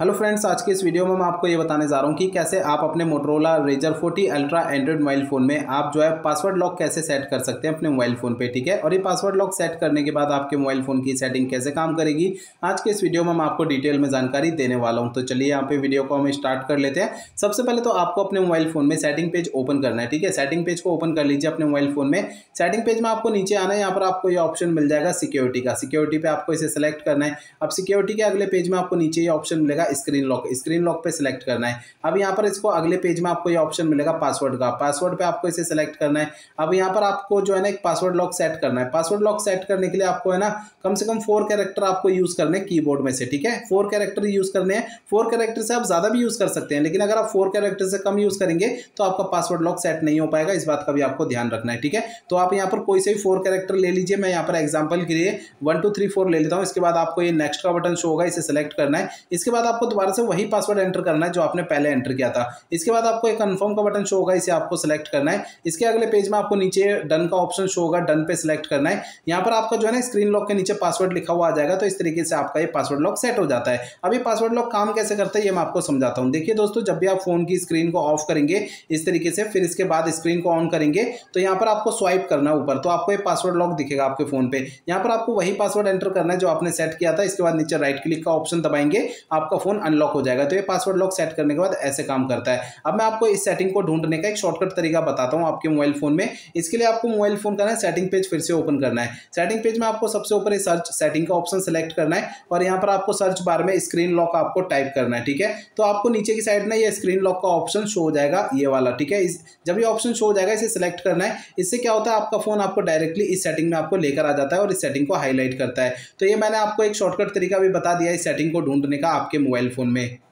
Hello friends, आज के इस वीडियो में मैं आपको ये बताने जा रहा हूँ कि कैसे आप अपने Motorola Razr 40 ultra Android mobile phone में आप जो है पासवर्ड लॉक कैसे सेट कर सकते हैं अपने मोबाइल फ़ोन पे, ठीक है? और ये पासवर्ड लॉक सेट करने के बाद आपके मोबाइल फ़ोन की सेटिंग कैसे काम करेगी, आज के इस वीडियो में मैं आपको डिटेल में जानकारी देने वाला हूँ। तो चलिए यहाँ पे वीडियो को हम स्टार्ट कर लेते हैं। सबसे पहले तो आपको अपने मोबाइल फ़ोन में सेटिंग पेज ओपन करना है, ठीक है? सेटिंग पेज को ओपन कर लीजिए अपने मोबाइल फ़ोन में। सेटिंग पेज में आपको नीचे आना है, यहाँ पर आपको ये ऑप्शन मिल जाएगा सिक्योरिटी का। सिक्योरिटी पर आपको इसे सेलेक्ट करना है। अब सिक्योरिटी के अगले पेज में आपको नीचे ये ऑप्शन मिलेगा स्क्रीन लॉक स्क्रीन लॉक पे सिलेक्ट करना है। अब यहाँ पर इसको अगले पेज में आपको ये ऑप्शन मिलेगा पासवर्ड का। पासवर्ड पे आपको इसे सिलेक्ट करना है। अब यहाँ पर आपको जो है ना एक पासवर्ड लॉक सेट करना है। पासवर्ड लॉक सेट करने के लिए आपको है ना कम से कम फोर कैरेक्टर आपको यूज़ करने कीबोर्ड में से, ठीक है? फोर कैरेक्टर यूज़ करने हैं। फोर कैरेक्टर से आप ज़्यादा भी यूज़ कर सकते हैं, लेकिन अगर आप फोर कैरेक्टर से कम यूज़ करेंगे तो आपका पासवर्ड लॉक सेट नहीं हो पाएगा। इस बात का भी आपको ध्यान रखना है, ठीक है? तो आप यहाँ पर कोई से भी फोर कैरेक्टर ले लीजिए। मैं यहाँ पर एग्ज़ाम्पल के लिए वन टू थ्री फोर ले लेता हूँ। इसके बाद आपको ये नेक्स्ट का बटन शो होगा। इसे सेलेक्ट करना है। इसके बाद आपको दोबारा से वही पासवर्ड एंटर करना है जो आपने पहले एंटर किया था। इसके बाद आपको एक कन्फर्म का बटन शो होगा, इसे आपको सिलेक्ट करना है। इसके अगले पेज में आपको नीचे डन का ऑप्शन शो होगा डन पे सिलेक्ट करना है। यहाँ पर आपका जो है ना स्क्रीन लॉक के नीचे पासवर्ड लिखा हुआ आ जाएगा तो इस तरीके से आपका ये पासवर्ड लॉक सेट हो जाता है। अभी पासवर्ड लॉक काम कैसे करता है, ये मैं आपको समझाता हूँ। देखिए दोस्तों, जब भी आप फ़ोन की स्क्रीन को ऑफ़ करेंगे, इस तरीके से फिर इसके बाद स्क्रीन को ऑन करेंगे तो यहाँ पर आपको स्वाइप करना है ऊपर। तो आपको ये पासवर्ड लॉक दिखेगा आपके फ़ोन पे। यहाँ पर आपको वही पासवर्ड एंटर करना है जो आपने सेट किया था। इसके बाद नीचे राइट क्लिक का ऑप्शन दबाएँगे, आपका फ़ोन अनलॉक हो जाएगा। तो ये पासवर्ड लॉक सेट करने के बाद ऐसे काम करता है। अब मैं आपको इस सेटिंग को ढूँढने का एक शॉर्टकट तरीका बताता हूँ आपके मोबाइल फ़ोन में। इसके लिए आपको मोबाइल फ़ोन का ना सेटिंग पेज फिर से ओपन करना है। सेटिंग पेज में आपको सबसे ऊपर सर्च सेटिंग का ऑप्शन सेलेक्ट करना है और यहाँ पर आपको सर्च बार में स्क्रीन लॉक आपको टाइप करना है, ठीक है? तो आपको नीचे की साइड में ये स्क्रीन लॉक का ऑप्शन शो हो जाएगा, ये वाला, ठीक है? जब ये ऑप्शन शो हो जाएगा, इसे सिलेक्ट करना है। इससे क्या होता है, आपका फ़ोन आपको डायरेक्टली इस सेटिंग में आपको लेकर आ जाता है और इस सेटिंग को हाईलाइट करता है। तो ये मैंने आपको एक शॉर्टकट तरीका भी बता दिया इस सेटिंग को ढूँढने का, आपके मोबाइल फ़ोन में।